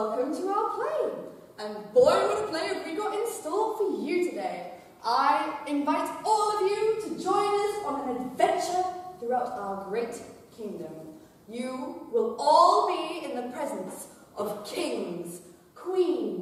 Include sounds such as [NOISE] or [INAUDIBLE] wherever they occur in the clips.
Welcome to our play. And boy, what a play have we got in store for you today. I invite all of you to join us on an adventure throughout our great kingdom. You will all be in the presence of kings, queens,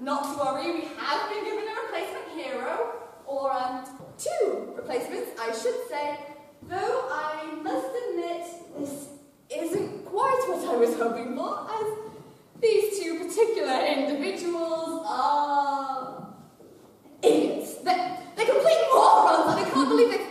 Not to worry, we have been given a replacement hero, or um, two replacements, I should say, though I must admit this isn't quite what I was hoping for, as these two particular individuals are idiots. They're, they're complete morons, and I can't believe they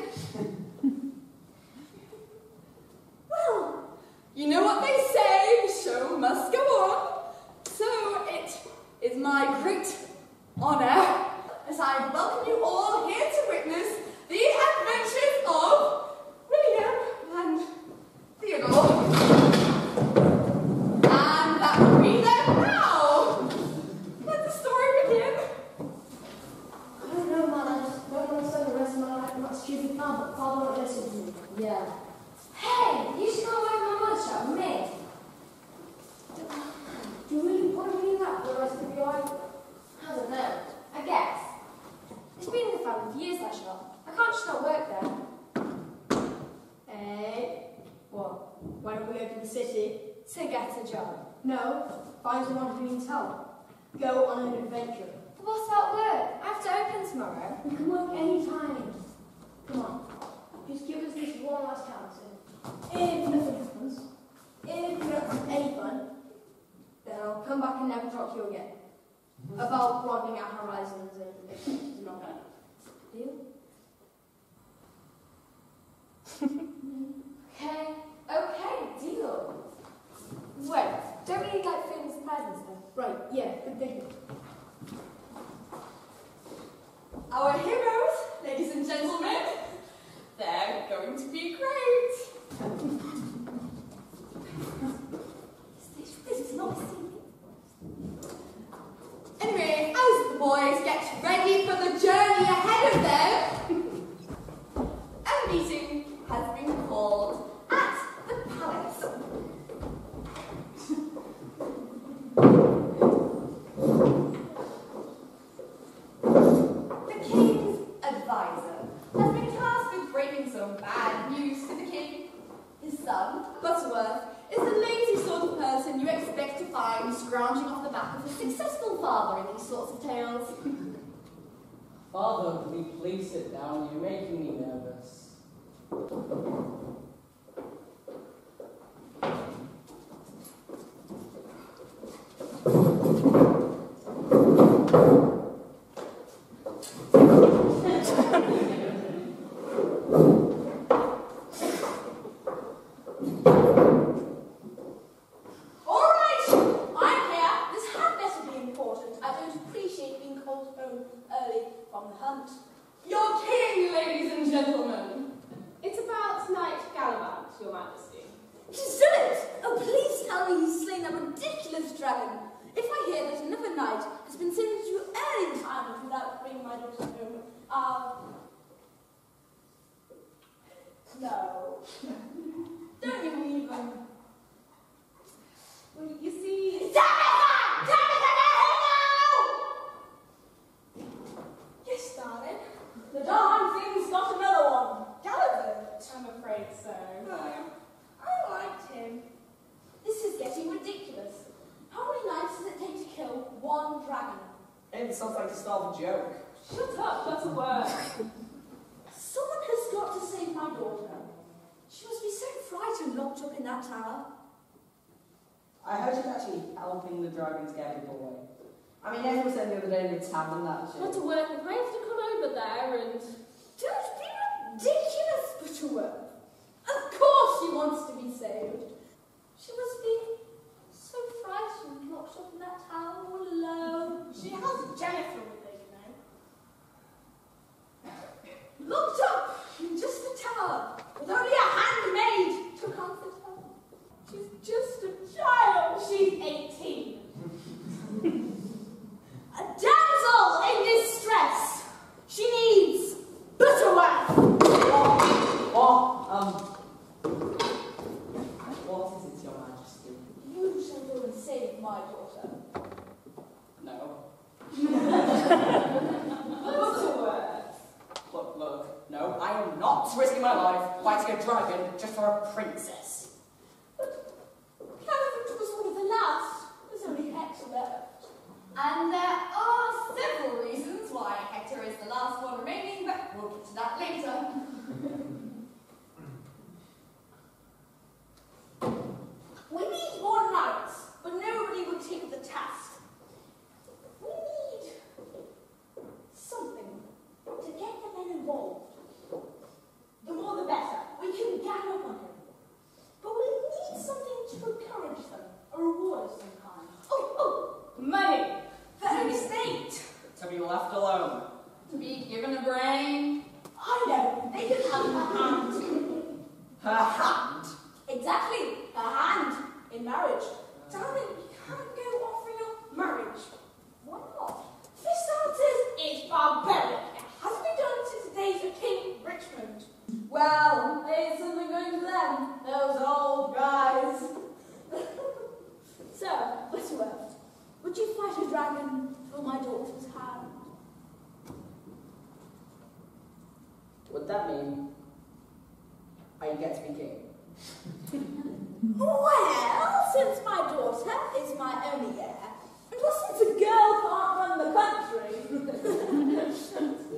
on that shit. I had to work. I have to come over there and. Don't be ridiculous, Butterworth. mean, I get to be king. [LAUGHS] well, since my daughter is my only heir, and well, since a girl can't run the country,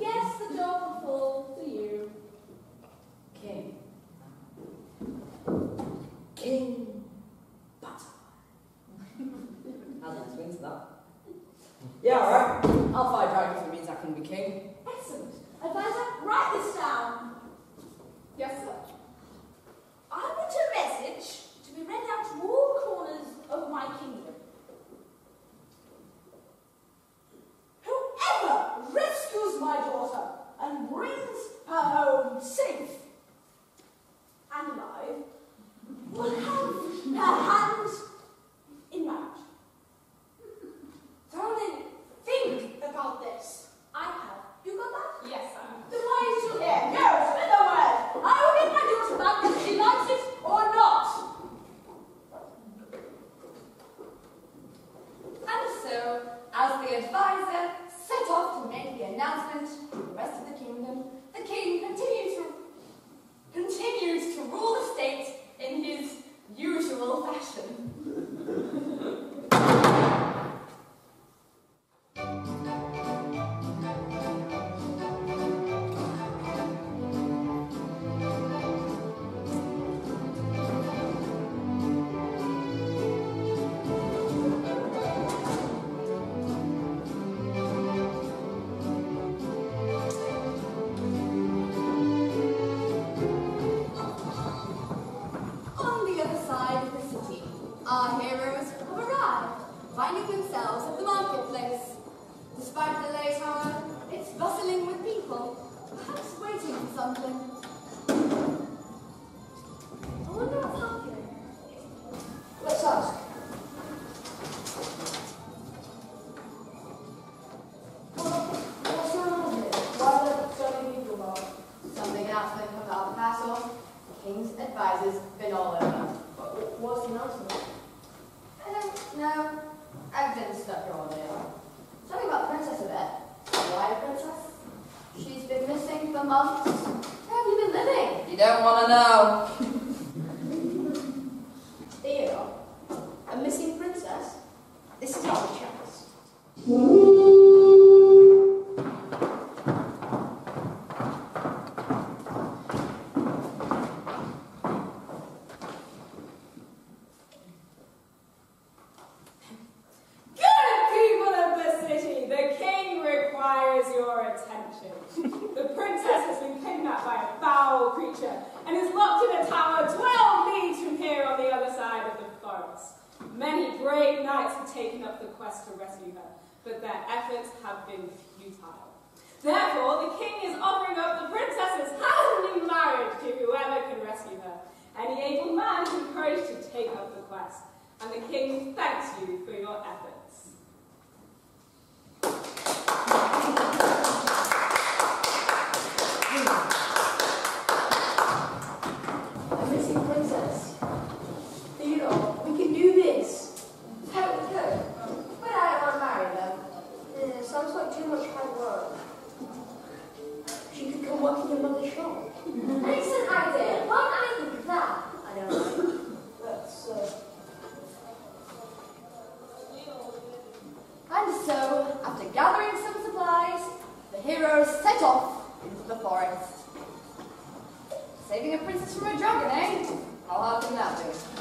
[LAUGHS] yes, the job will fall to you. King. King Butterfly. [LAUGHS] I'll have to into that. Yeah, alright. I'll fight dragons if it means I can be king. Excellent. Advisor, write this down. Yes, sir. I want a message to be read out to all corners of my kingdom. Whoever rescues my daughter and brings her home safe and alive will have her hand in marriage. Thoroughly think about this. I have. You got that? advisor set off to make the announcement to the rest of the kingdom. The king continues to, continues to rule the state in his usual fashion. [LAUGHS] How hard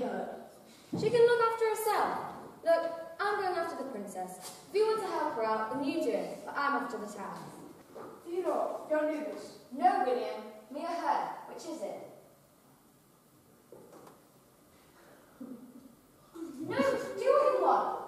She can look after herself. Look, I'm going after the princess. If you want to help her out, then you do it, but I'm off to the town. Theodore, don't do this. No, William. Me or her? Which is it? [LAUGHS] no, do what you want.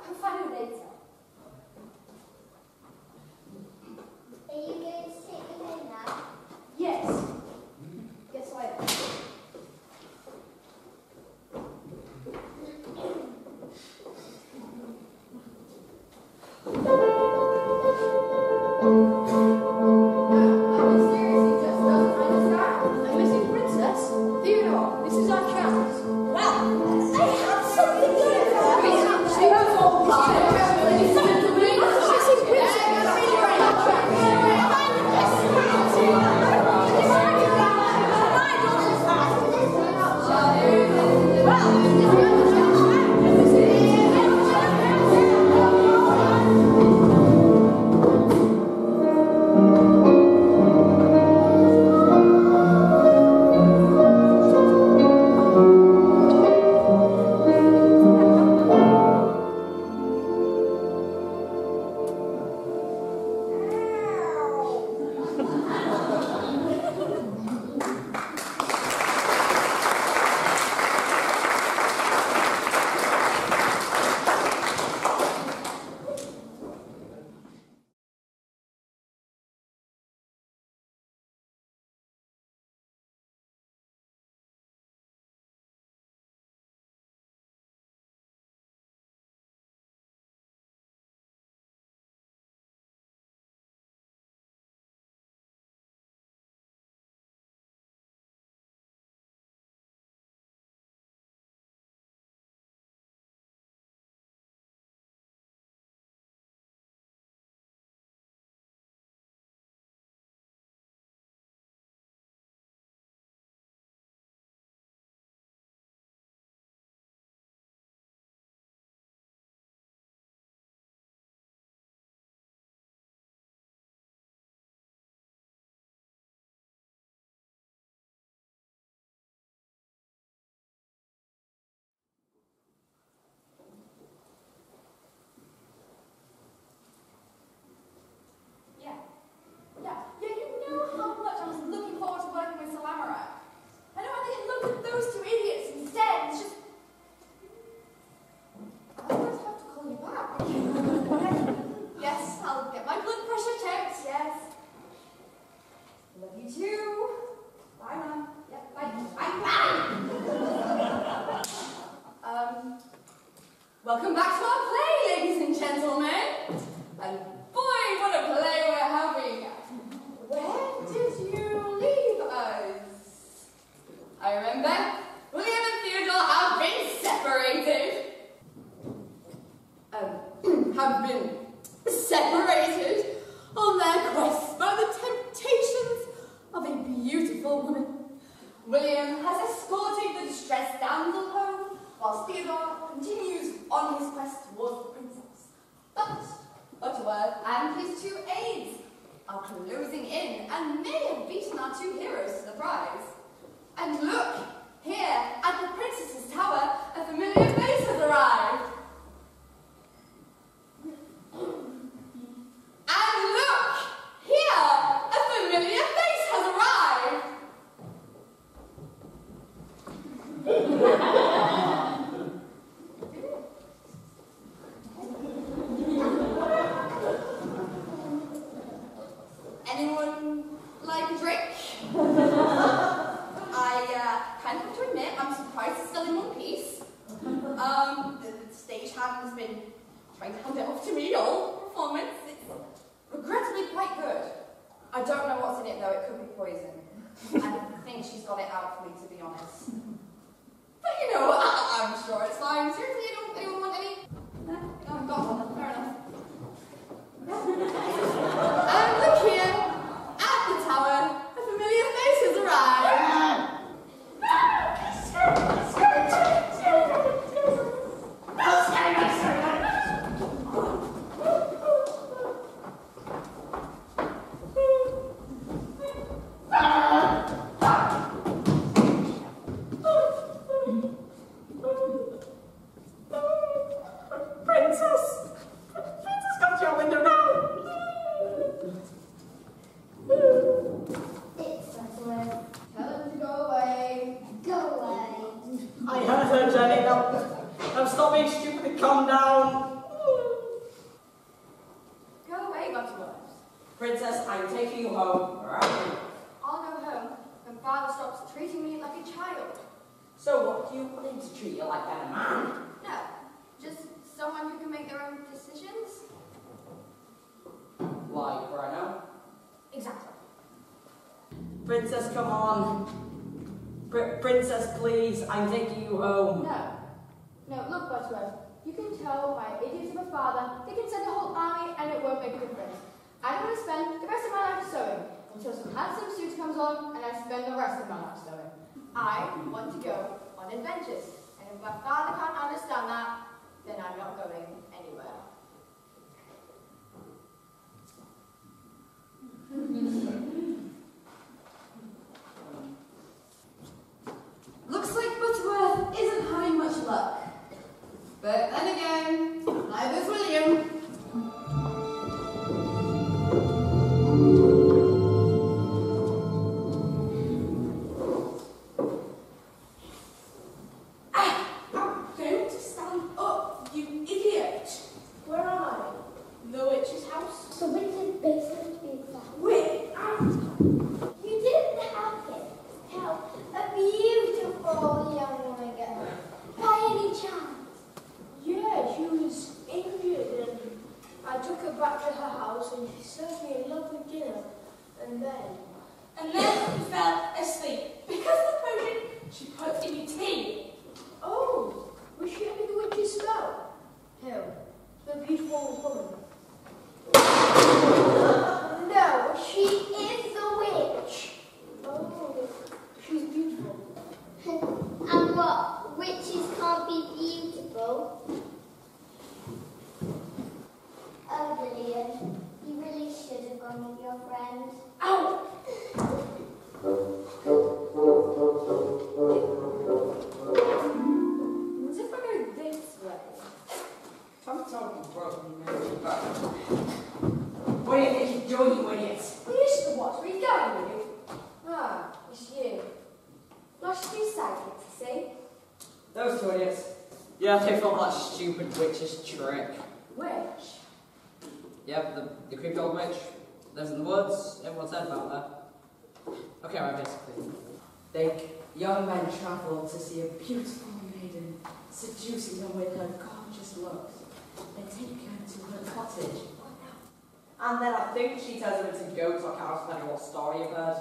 And then I think she tells them to goats or a house and tell what story of heard.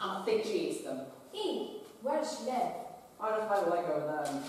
And I think she eats them. Eee, where does she live? I don't just had a like with them.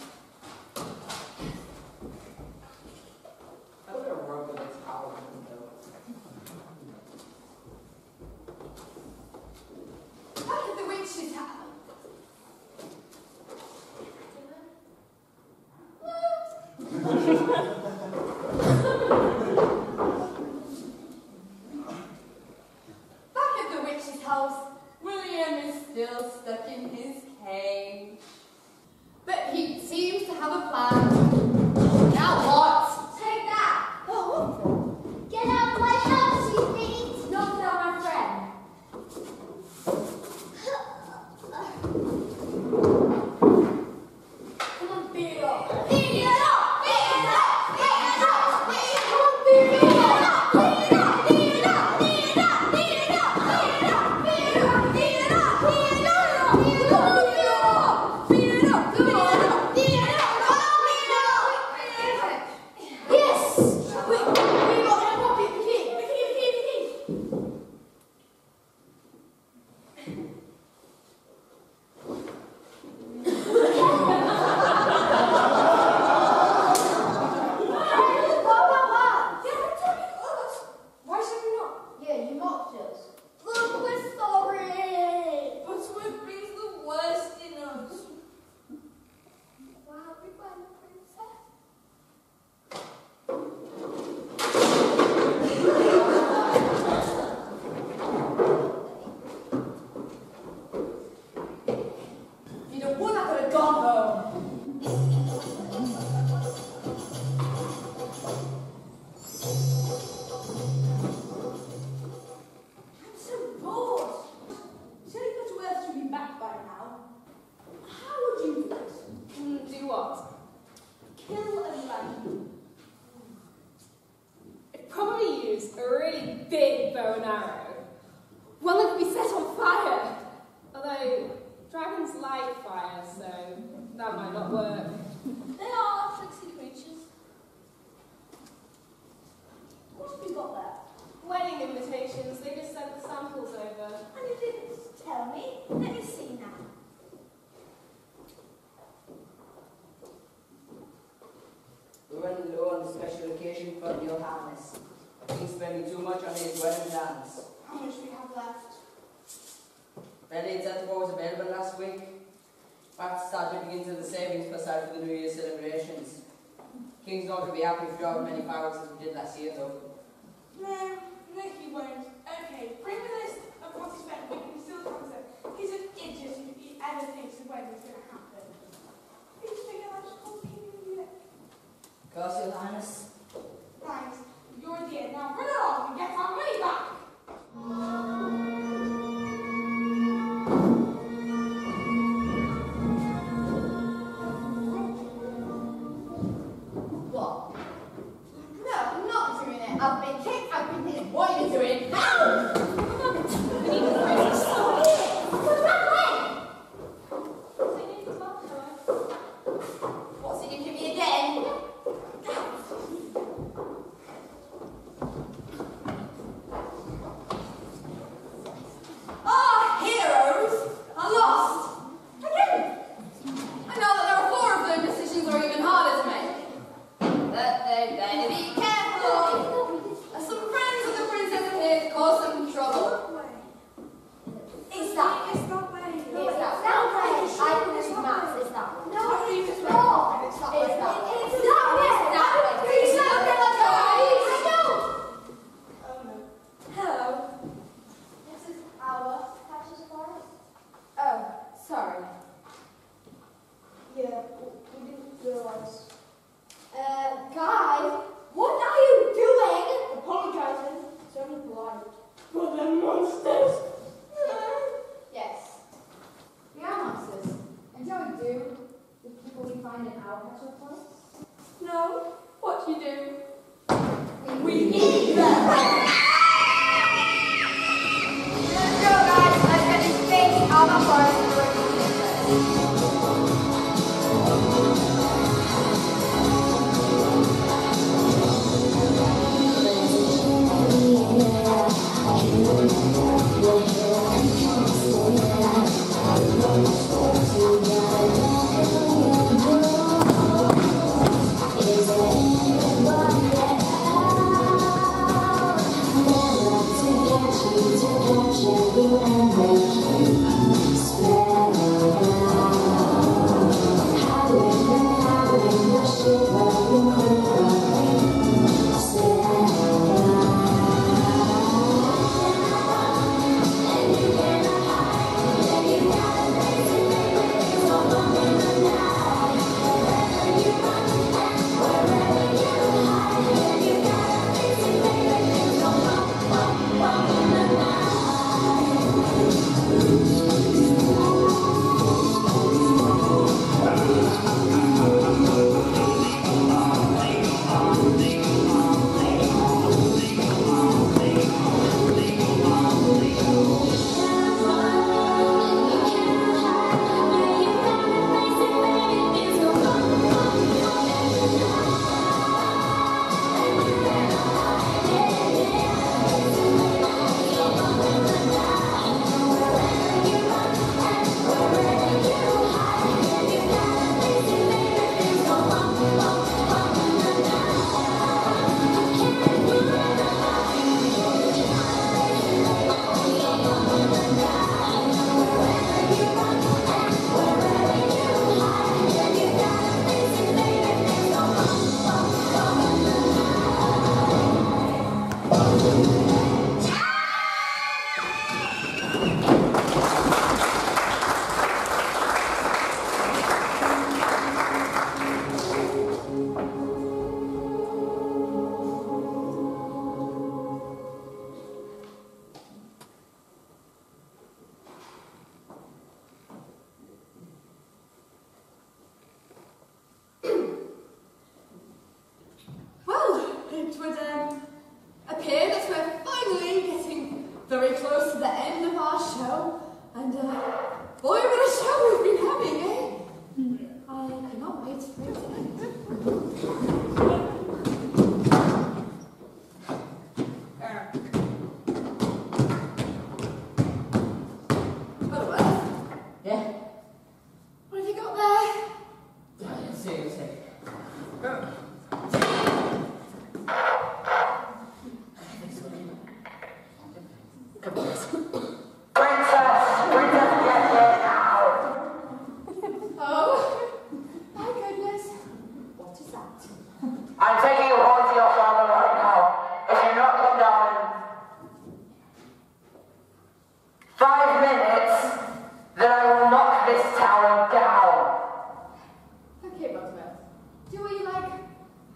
Do what you like.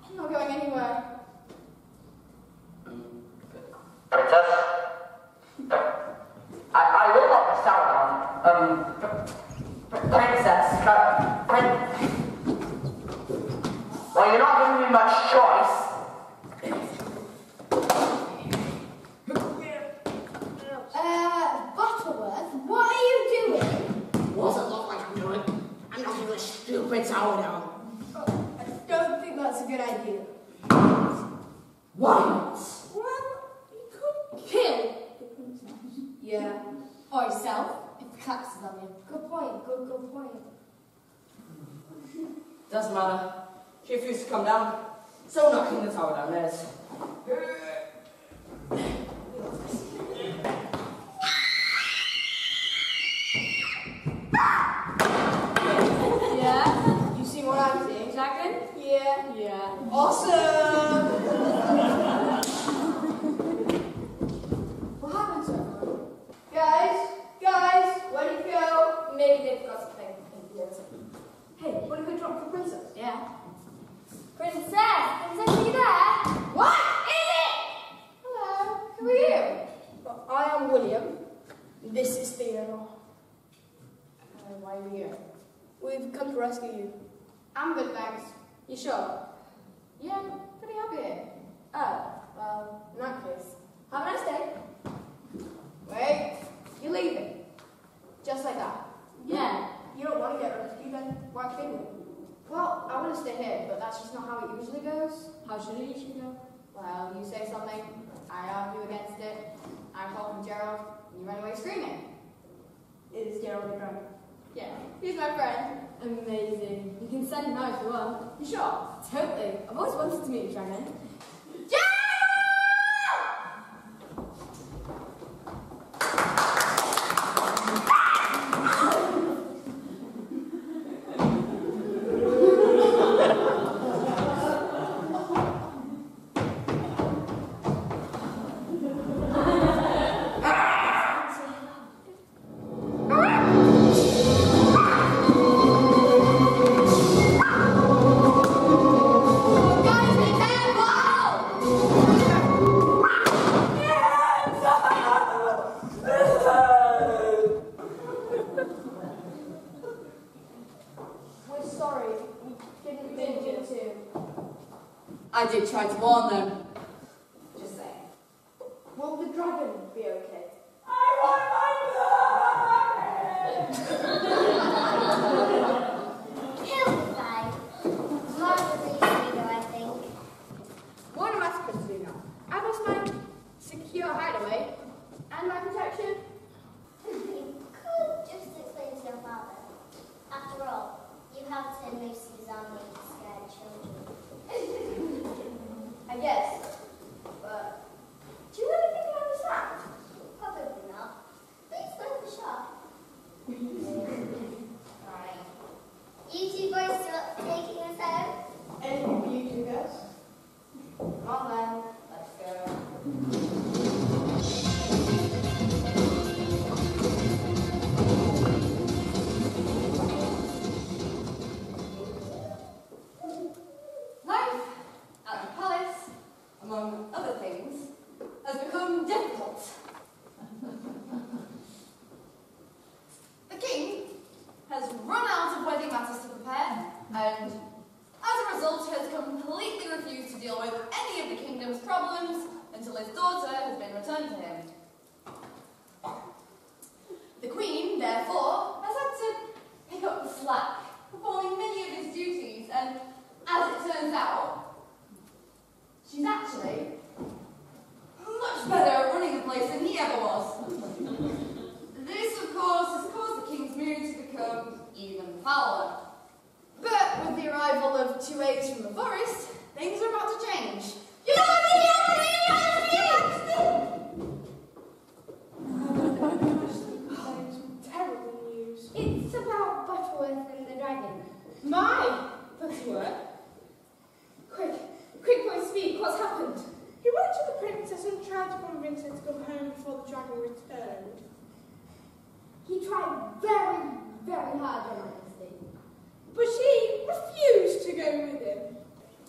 I'm not going anywhere. Princess? I, I will knock this tower down. Um, pr- pr- princess, uh, prin- well, you're not giving me much choice. Uh, Butterworth, what are you doing? What does it look like I'm doing? I'm knocking this stupid tower down. I don't think that's a good idea. Why? Well, you could kill the princess. Yeah. Or yourself, if the collapses on you. Good point, good, good point. Doesn't matter. She refused to come down. So knocking the tower down is. Yeah? You see what I'm seeing, Jacqueline? Yeah. Yeah. Awesome! what happened to everyone? Guys, guys, where did you go? Maybe they forgot something. Hey, what if we drop for princess? Yeah. Princess! Princess, are you there? What is it? Hello, who are you? Well, I am William. This is Theodore. Uh, why are we here? We've come to rescue you. I'm good, thanks. You sure? Yeah, I'm pretty happy here. Oh, well, in that case, have a nice day. Wait, you're leaving. Just like that. Yeah. You don't want to get rescued then? Why couldn't you? Well, I want to stay here, but that's just not how it usually goes. How should it usually go? Well, you say something, I argue against it, I call him Gerald, and you run away screaming. Is Gerald a drunk? Yeah, he's my friend. Amazing. You can send him out if you want. You sure? Totally. I've always wanted to meet a dragon. Guys, refused to deal with any of the kingdom's problems until his daughter has been returned to him. The Queen, therefore, has had to pick up the slack, performing many of his duties, and as it turns out, she's actually much better at running the place than he ever was. this, of course, has caused the King's mood to become even fouler. But with the arrival of two aides from the forest, Things are about to change. [LAUGHS] terrible news. It's about Butterworth and the dragon. My Butterworth? Quick, quick boy, speak. What's happened? He went to the princess and tried to convince her to come home before the dragon returned. He tried very, very hard, Your Majesty. But she refused to go with him.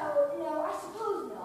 No, no, I suppose not.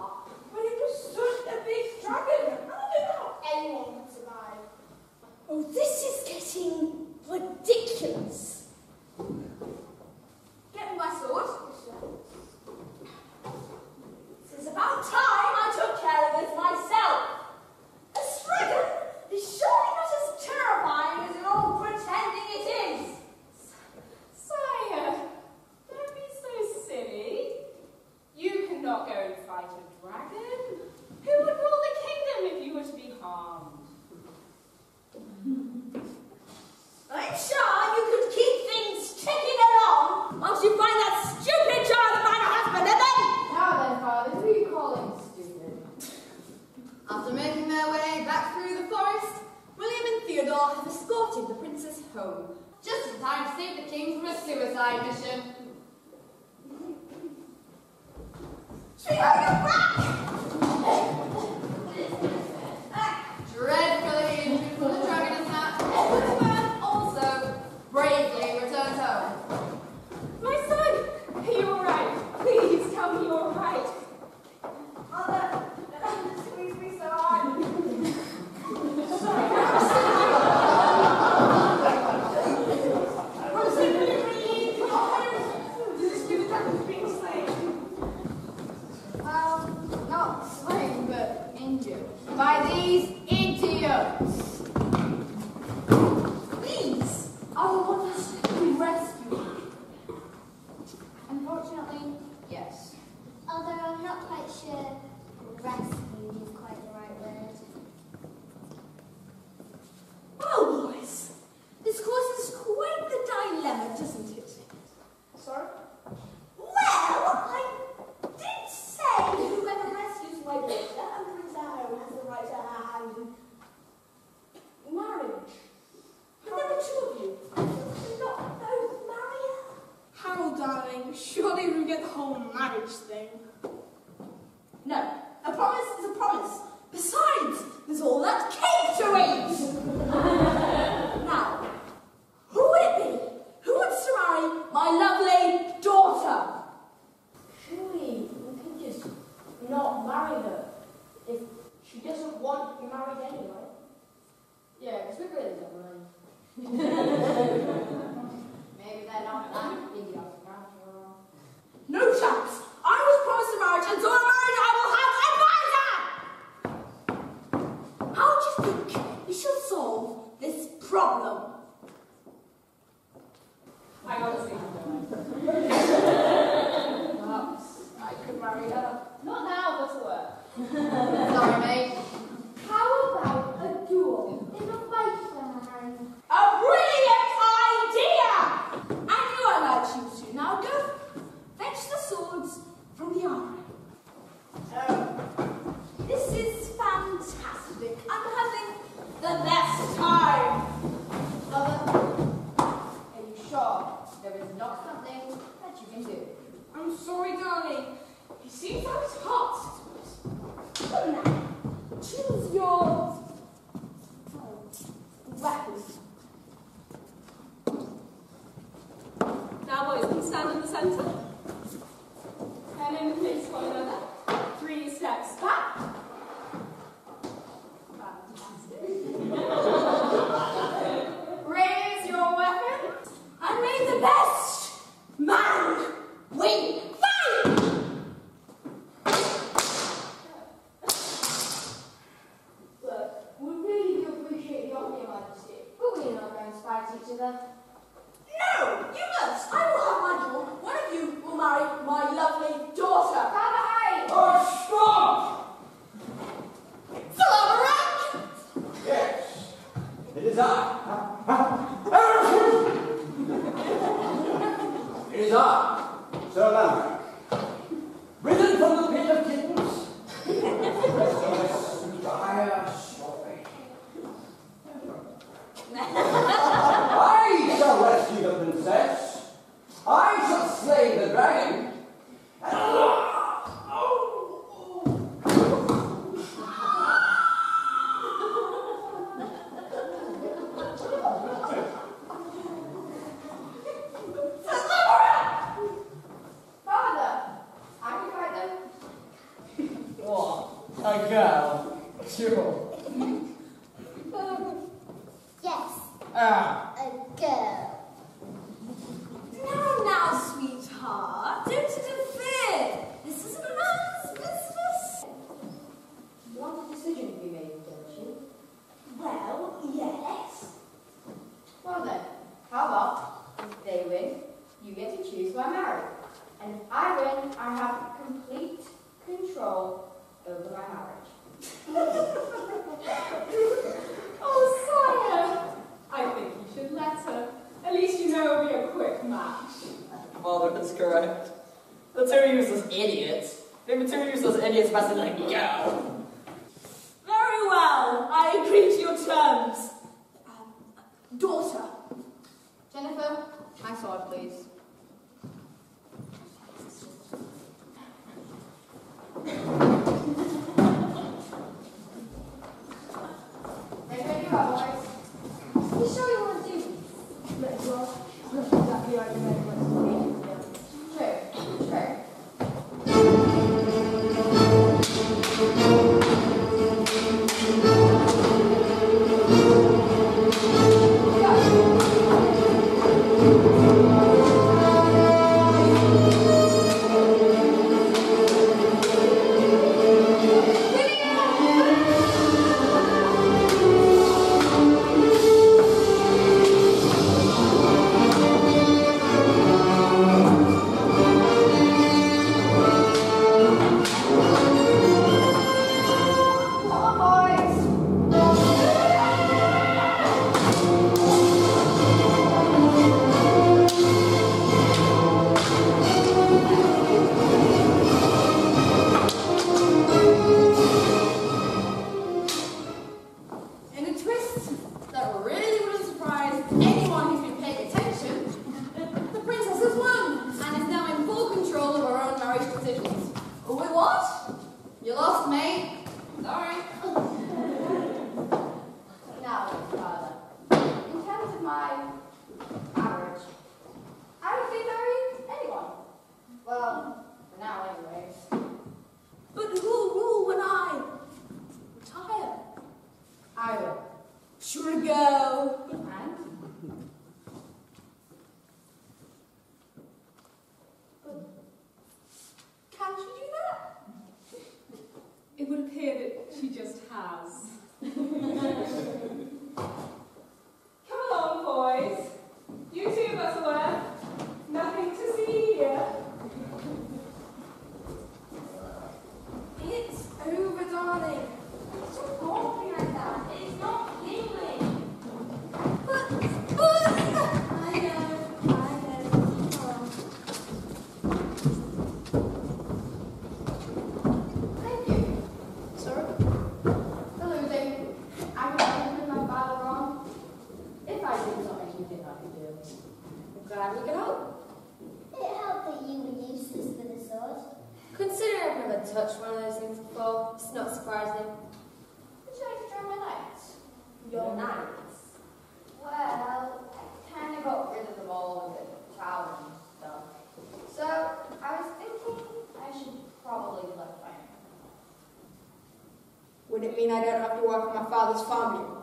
father's family.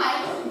Of